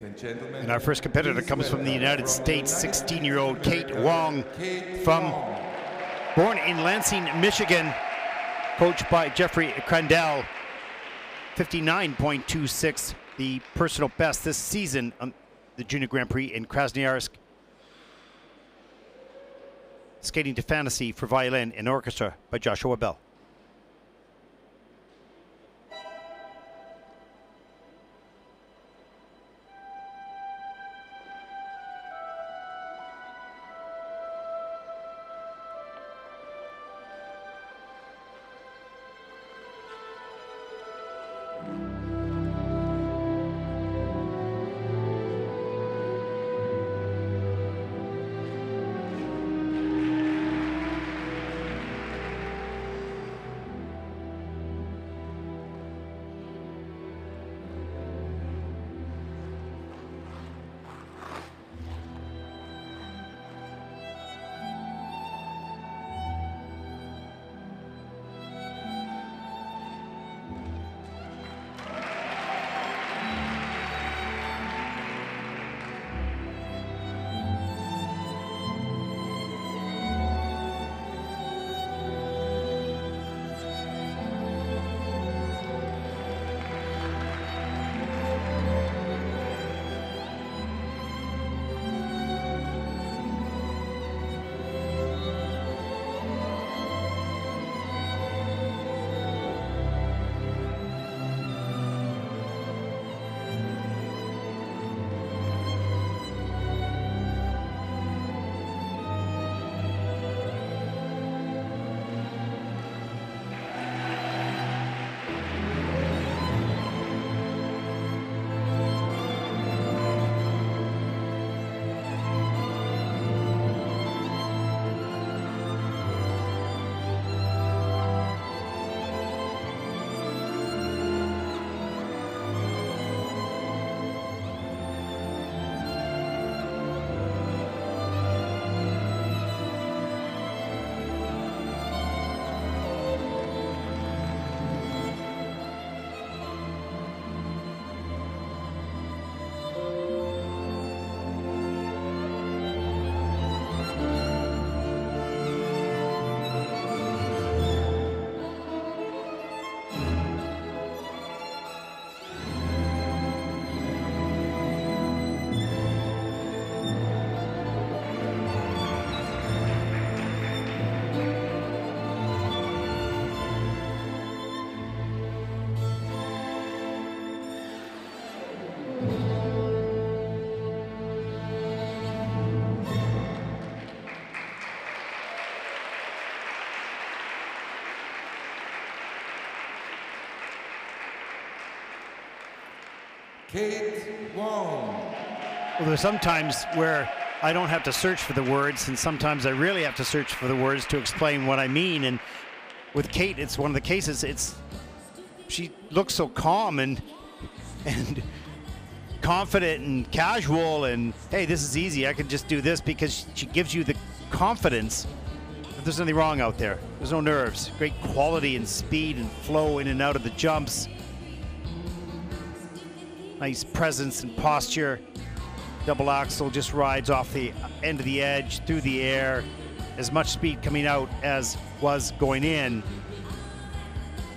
And our first competitor comes from the United States, 16-year-old Kate Wang from born in Lansing, Michigan, coached by Jeffrey Crandell. 59.26, the personal best this season on the Junior Grand Prix in Krasnoyarsk. Skating to Fantasy for violin and orchestra by Joshua Bell. Kate Wang. Well, there's sometimes where I don't have to search for the words, and sometimes I really have to search for the words to explain what I mean. And with Kate, it's one of the cases. It's she looks so calm and and confident and casual, and hey, this is easy. I can just do this because she gives you the confidence that there's nothing wrong out there. There's no nerves. Great quality and speed and flow in and out of the jumps. Nice presence and posture. Double axel just rides off the end of the edge through the air. As much speed coming out as was going in.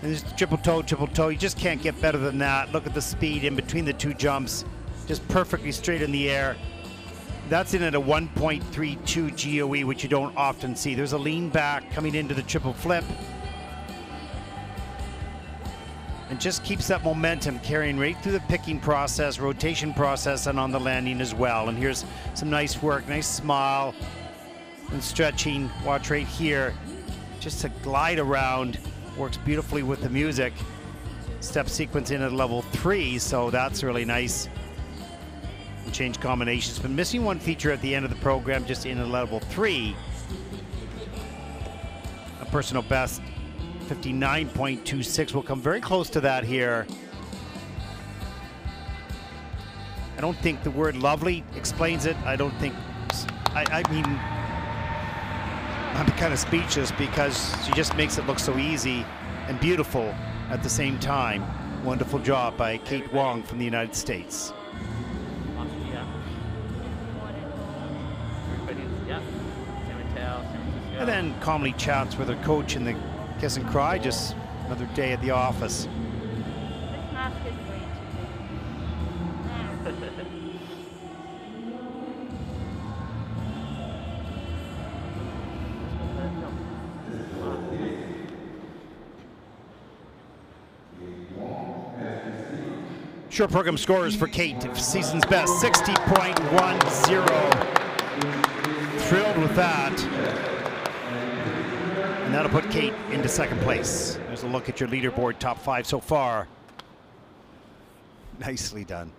And this triple toe, triple toe. You just can't get better than that. Look at the speed in between the two jumps. Just perfectly straight in the air. That's in at a 1.32 GOE, which you don't often see. There's a lean back coming into the triple flip. And just keeps that momentum carrying right through the picking process, rotation process, and on the landing as well. And here's some nice work, nice smile and stretching. Watch right here. Just to glide around, works beautifully with the music. Step sequence in at level three, so that's really nice. And change combinations. Been missing one feature at the end of the program, just in at level three. A personal best 59.26. We'll come very close to that here. I don't think the word lovely explains it. I don't think, I, I mean, I'm kind of speechless because she just makes it look so easy and beautiful at the same time. Wonderful job by Kate Wang from the United States. And then calmly chats with her coach in the kiss and cry. Just another day at the office. Short program scores for Kate, season's best, 60.10. Thrilled with that. And that'll put Kate into second place. There's a look at your leaderboard, top five so far. Nicely done.